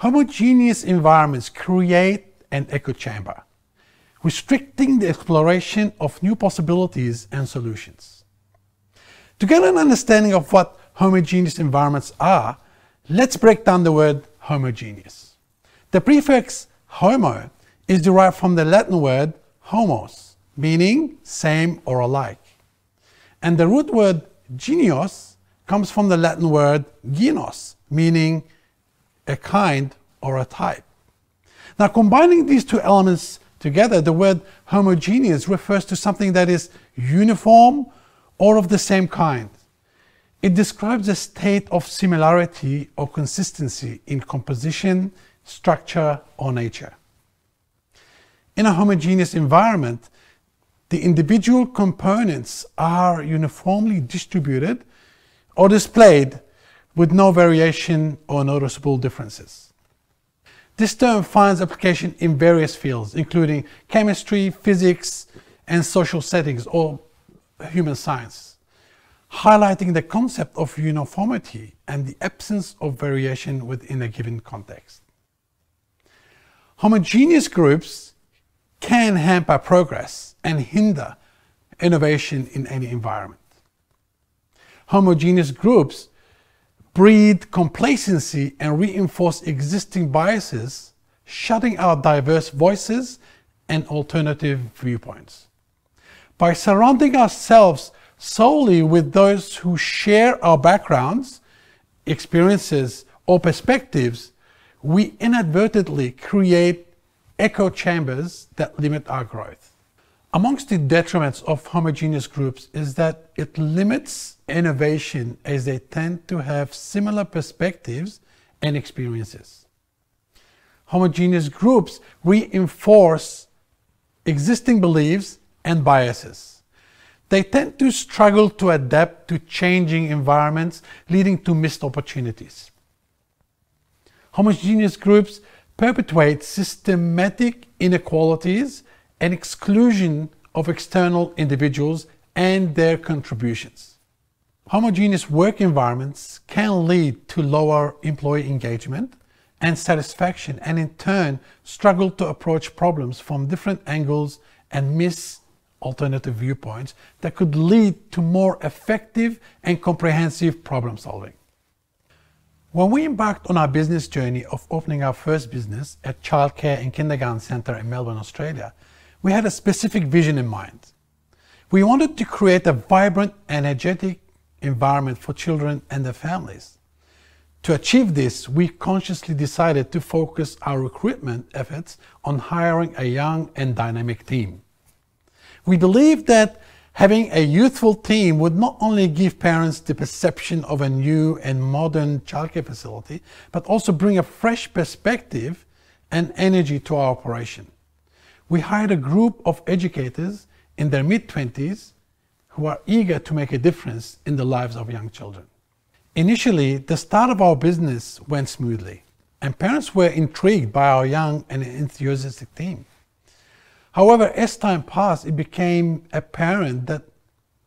Homogeneous environments create an echo chamber, restricting the exploration of new possibilities and solutions. To get an understanding of what homogeneous environments are, let's break down the word homogeneous. The prefix homo is derived from the Latin word homos, meaning same or alike. And the root word genous comes from the Latin word genos, meaning a kind or a type. Now, combining these two elements together, the word homogeneous refers to something that is uniform or of the same kind. It describes a state of similarity or consistency in composition, structure, or nature. In a homogeneous environment, the individual components are uniformly distributed or displayed with no variation or noticeable differences. This term finds application in various fields, including chemistry, physics, and social settings or human science, highlighting the concept of uniformity and the absence of variation within a given context. Homogeneous groups can hamper progress and hinder innovation in any environment. Homogeneous groups breed complacency and reinforce existing biases, shutting out diverse voices and alternative viewpoints. By surrounding ourselves solely with those who share our backgrounds, experiences, or perspectives, we inadvertently create echo chambers that limit our growth. Amongst the detriments of homogeneous groups is that it limits innovation as they tend to have similar perspectives and experiences. Homogeneous groups reinforce existing beliefs and biases. They tend to struggle to adapt to changing environments, leading to missed opportunities. Homogeneous groups perpetuate systematic inequalities and exclusion of external individuals and their contributions. Homogeneous work environments can lead to lower employee engagement and satisfaction and in turn struggle to approach problems from different angles and miss alternative viewpoints that could lead to more effective and comprehensive problem solving. When we embarked on our business journey of opening our first business at Childcare and Kindergarten Centre in Melbourne, Australia, we had a specific vision in mind. We wanted to create a vibrant, energetic environment for children and their families. To achieve this, we consciously decided to focus our recruitment efforts on hiring a young and dynamic team. We believe that Having a youthful team would not only give parents the perception of a new and modern childcare facility, but also bring a fresh perspective and energy to our operation. We hired a group of educators in their mid 20s who are eager to make a difference in the lives of young children. Initially, the start of our business went smoothly, and parents were intrigued by our young and enthusiastic team. However, as time passed, it became apparent that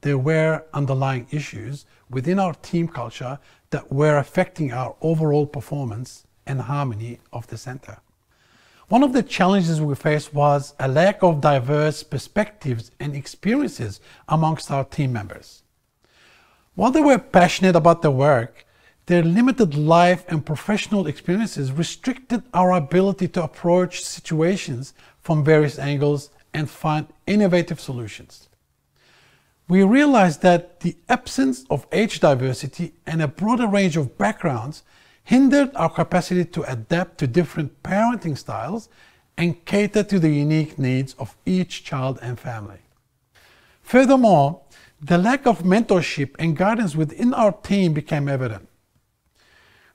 there were underlying issues within our team culture that were affecting our overall performance and harmony of the center. One of the challenges we faced was a lack of diverse perspectives and experiences amongst our team members. While they were passionate about their work, their limited life and professional experiences restricted our ability to approach situations from various angles and find innovative solutions. We realized that the absence of age diversity and a broader range of backgrounds hindered our capacity to adapt to different parenting styles and cater to the unique needs of each child and family. Furthermore, the lack of mentorship and guidance within our team became evident.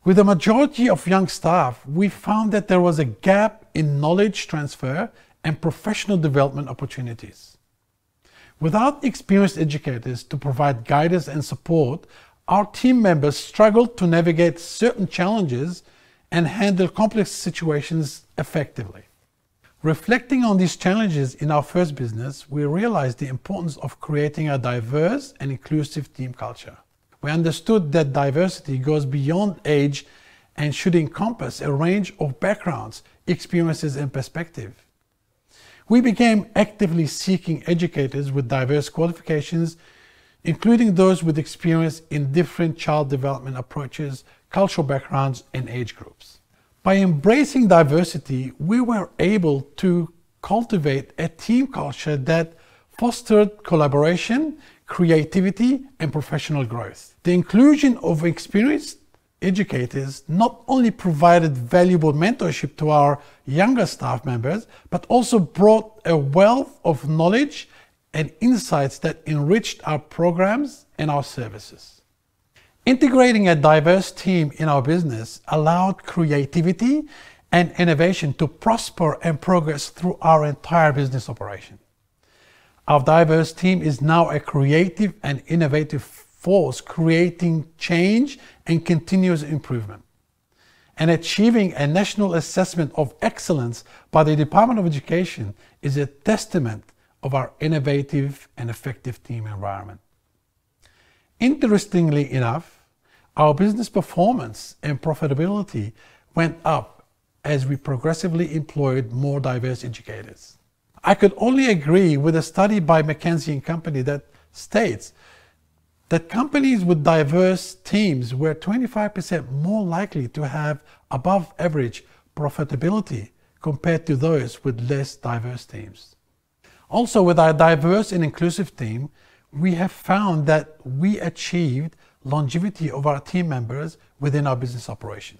With the majority of young staff, we found that there was a gap in knowledge transfer and professional development opportunities. Without experienced educators to provide guidance and support, our team members struggled to navigate certain challenges and handle complex situations effectively. Reflecting on these challenges in our first business, we realized the importance of creating a diverse and inclusive team culture. We understood that diversity goes beyond age and should encompass a range of backgrounds, experiences, and perspectives. We became actively seeking educators with diverse qualifications, including those with experience in different child development approaches, cultural backgrounds, and age groups. By embracing diversity, we were able to cultivate a team culture that fostered collaboration, creativity, and professional growth. The inclusion of experienced educators not only provided valuable mentorship to our younger staff members, but also brought a wealth of knowledge and insights that enriched our programs and our services. Integrating a diverse team in our business allowed creativity and innovation to prosper and progress through our entire business operation. Our diverse team is now a creative and innovative force creating change and continuous improvement. And achieving a national assessment of excellence by the Department of Education is a testament of our innovative and effective team environment. Interestingly enough, our business performance and profitability went up as we progressively employed more diverse educators. I could only agree with a study by McKinsey & Company that states that companies with diverse teams were 25% more likely to have above average profitability compared to those with less diverse teams. Also, with our diverse and inclusive team, we have found that we achieved longevity of our team members within our business operation.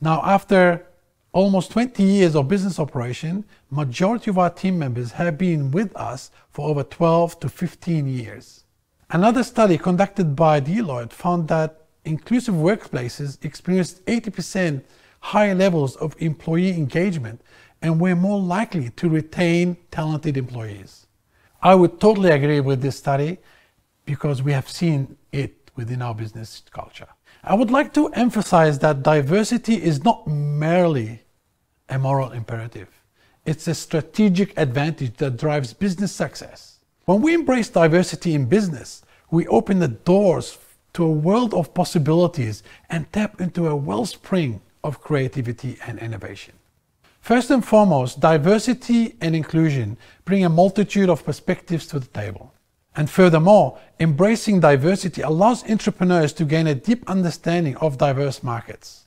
Now, after almost 20 years of business operation, majority of our team members have been with us for over 12 to 15 years. Another study conducted by Deloitte found that inclusive workplaces experienced 80% higher levels of employee engagement and we're more likely to retain talented employees. I would totally agree with this study because we have seen it within our business culture. I would like to emphasize that diversity is not merely a moral imperative. It's a strategic advantage that drives business success. When we embrace diversity in business, we open the doors to a world of possibilities and tap into a wellspring of creativity and innovation. First and foremost, diversity and inclusion bring a multitude of perspectives to the table. And furthermore, embracing diversity allows entrepreneurs to gain a deep understanding of diverse markets.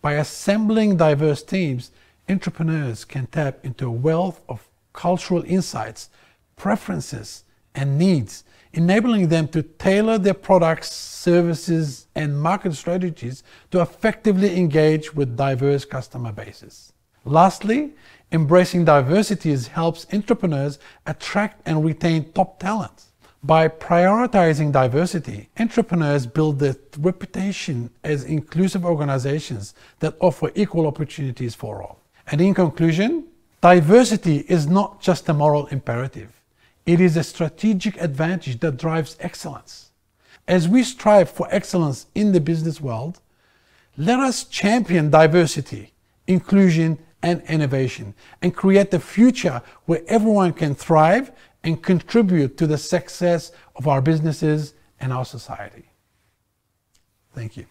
By assembling diverse teams, entrepreneurs can tap into a wealth of cultural insights, preferences, and needs, enabling them to tailor their products, services, and market strategies to effectively engage with diverse customer bases. Lastly, embracing diversity helps entrepreneurs attract and retain top talent. By prioritizing diversity, entrepreneurs build a reputation as inclusive organizations that offer equal opportunities for all. And in conclusion, diversity is not just a moral imperative. It is a strategic advantage that drives excellence. As we strive for excellence in the business world, let us champion diversity, inclusion, and innovation and create a future where everyone can thrive and contribute to the success of our businesses and our society. Thank you.